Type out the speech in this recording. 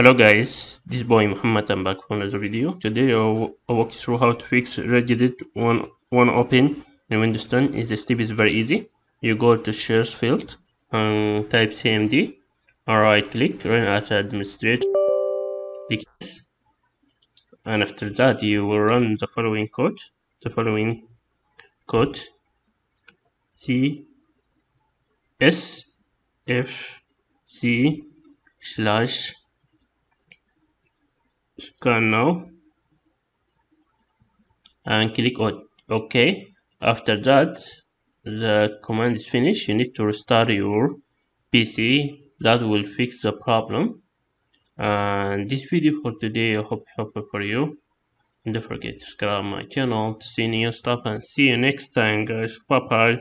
Hello guys, this is boy Muhammad. I'm back for another video. Today I'll walk you through how to fix Regedit one one open in Windows 10. Is the step is very easy. You go to shares field and type cmd and right click run as administrator. Click yes. And after that you will run the following code. The following code C S F C slash scan now and click on OK. After that, the command is finished. You need to restart your PC. That will fix the problem. And this video for today, I hope helpful for you. And don't forget to subscribe my channel to see new stuff and see you next time guys. Bye bye.